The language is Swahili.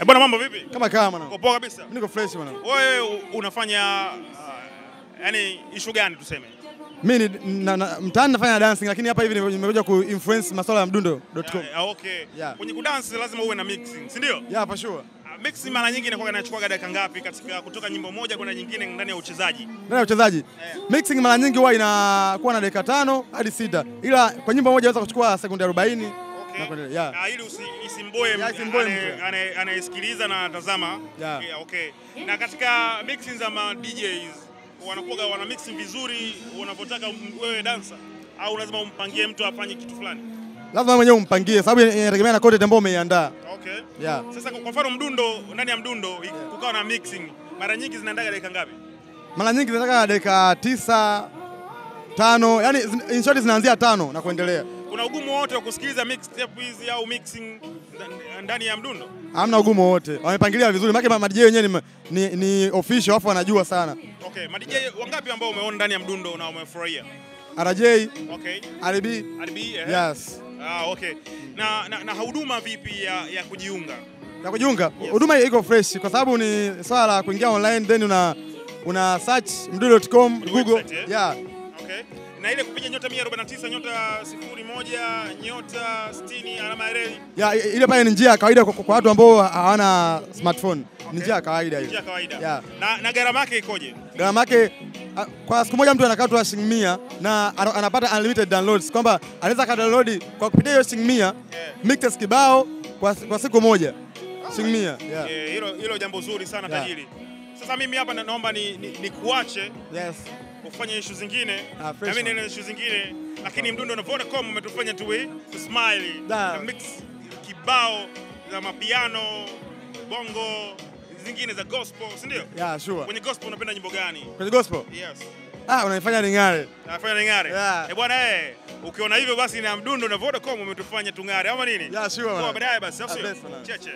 Eh, bwana mambo vipi? Kama kama mwana. Uko poa kabisa? Mimi niko fresh mwana. Wewe unafanya uh, yani issue gani tuseme? Mimi na- na- mtaani nafanya dancing lakini hapa hivi nimekuja ku influence masuala ya mdundo.com. Ah, okay. Yeah. Kwenye kudance lazima uwe na mixing, si ndio? Yeah, for sure. Ah, Mixing mara nyingi inakuwa inachukua dakika ngapi katika kutoka nyimbo moja kwenda nyingine ndani ya uchezaji? Ndani ya uchezaji. Yeah. Mixing mara nyingi huwa inakuwa na dakika tano hadi sita. Ila kwa nyimbo moja inaweza kuchukua sekunde 40. Na yeah. Ah, ili isimboe anayesikiliza na anatazama. Yeah. Okay. Na katika mixing za ma DJs wanakuwa wana mix vizuri wanavyotaka wewe dancer au lazima umpangie mtu afanye kitu fulani? Lazima mwenyewe umpangie sababu inategemea na content ambayo umeiandaa. Okay. Yeah. Sasa kwa mfano mdundo, ndani ya mdundo kukawa na mixing, mara nyingi zinaendaga dakika ngapi? Mara nyingi zinataka dakika tisa tano, yani in short zinaanzia tano na kuendelea. Kuna ugumu wote wa kusikiliza mixtape hizi au mixing ndani ya mdundo? Hamna ugumu wote. Wamepangilia vizuri. Maana ma DJ wenyewe ni, ni, ni official afu wanajua sana. Okay, ma DJ wangapi ambao umeona ndani ya mdundo na umefurahia? RJ, Okay. RB, RB, eh? yes. Ah, okay. Na, na, na huduma vipi ya, ya kujiunga? Ya kujiunga, huduma yes. iko fresh kwa sababu ni swala la kuingia online then una una search mdundo.com Google. website, eh? Yeah. Okay. Na ile kupiga nyota 149 nyota 01 nyota 60 alama ya reli Yeah, ile pale ni njia ya kawaida kwa, watu ambao hawana smartphone. Ni njia ya kawaida hiyo. njia ya kawaida. Yeah. Na, na gharama yake ikoje? Gharama yake kwa siku moja mtu anakatwa shilingi mia na anapata unlimited downloads kwamba anaweza ka download kwa kupitia hiyo shilingi mia mixes kibao kwa, kwa siku moja shilingi mia. Yeah. yeah, Hilo hilo jambo zuri sana Yeah. tajiri. Sasa mimi hapa naomba ni, ni, ni kuache Yes. Kufanya issue zingine Ah, na mimi nina issue zingine, lakini mdundo na Vodacom umetufanya tuwe tu smile na mix kibao za mapiano bongo zingine za gospel, si ndio? Yeah, sure. Kwenye gospel unapenda nyimbo gani? Kwenye gospel. Yes. Ah, unanifanya ning'are. Nafanya ning'are. Yeah. Eh bwana eh, ukiona hivyo basi na mdundo na Vodacom umetufanya tung'are ama nini? Yeah, sure, Kwa baadaye basi, Ah, sio? Cheche.